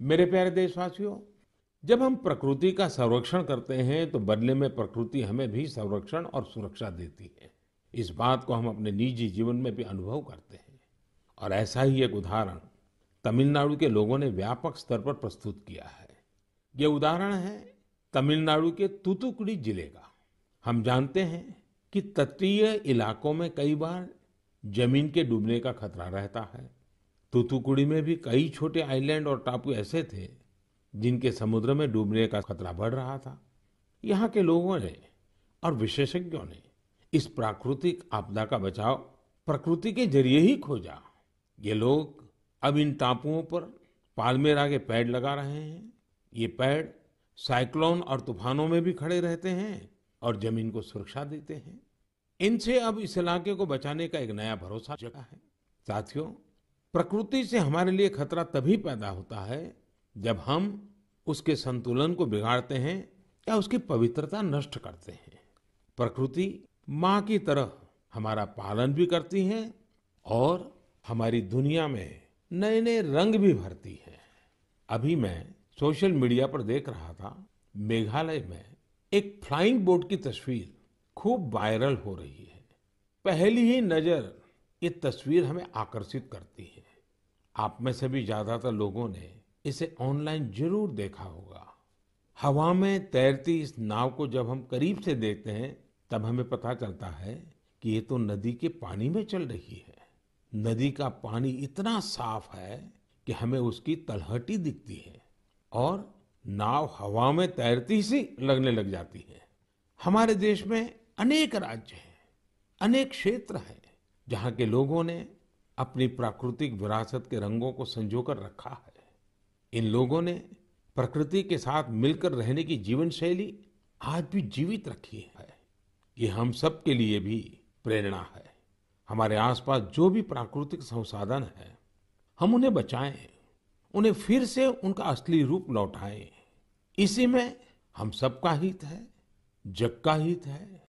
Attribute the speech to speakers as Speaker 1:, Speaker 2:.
Speaker 1: मेरे प्यारे देशवासियों, जब हम प्रकृति का संरक्षण करते हैं तो बदले में प्रकृति हमें भी संरक्षण और सुरक्षा देती है। इस बात को हम अपने निजी जीवन में भी अनुभव करते हैं। और ऐसा ही एक उदाहरण तमिलनाडु के लोगों ने व्यापक स्तर पर प्रस्तुत किया है। ये उदाहरण है तमिलनाडु के तूतुकुड़ी ज़िले का। हम जानते हैं कि तटीय इलाकों में कई बार ज़मीन के डूबने का खतरा रहता है। तूतुकुड़ी में भी कई छोटे आइलैंड और टापू ऐसे थे, जिनके समुद्र में डूबने का खतरा बढ़ रहा था। यहाँ के लोगों ने और विशेषज्ञों ने इस प्राकृतिक आपदा का बचाव प्रकृति के ज़रिए ही खोजा। ये लोग अब इन टापुओं पर पालमेरा के पेड़ लगा रहे हैं। ये पेड़ साइक्लोन और तूफानों में भी खड़े रहते हैं और ज़मीन को सुरक्षा देते हैं। इनसे अब इस इलाके को बचाने का एक नया भरोसा जगा है। साथियों प्रकृति से हमारे लिए खतरा तभी पैदा होता है जब हम उसके संतुलन को बिगाड़ते हैं या उसकी पवित्रता नष्ट करते हैं। प्रकृति माँ की तरह हमारा पालन भी करती है और हमारी दुनिया में नए नए रंग भी भरती है। अभी मैं सोशल मीडिया पर देख रहा था, मेघालय में एक फ्लाइंग बोट की तस्वीर खूब वायरल हो रही है। पहली ही नज़र ये तस्वीर हमें आकर्षित करती है। आप में से भी ज़्यादातर लोगों ने इसे ऑनलाइन ज़रूर देखा होगा। हवा में तैरती इस नाव को जब हम करीब से देखते हैं, तब हमें पता चलता है कि ये तो नदी के पानी में चल रही है। नदी का पानी इतना साफ़ है कि हमें उसकी तलहटी दिखती है और नाव हवा में तैरती सी लगने लग जाती है। हमारे देश में अनेक राज्य हैं, अनेक क्षेत्र हैं, जहाँ के लोगों ने अपनी प्राकृतिक विरासत के रंगों को संजोकर रखा है। इन लोगों ने प्रकृति के साथ मिलकर रहने की जीवन शैली आज भी जीवित रखी है। ये हम सब के लिए भी प्रेरणा है। हमारे आसपास जो भी प्राकृतिक संसाधन है, हम उन्हें बचाएँ, उन्हें फिर से उनका असली रूप लौटाएँ। इसी में हम सबका हित है, जग का हित है।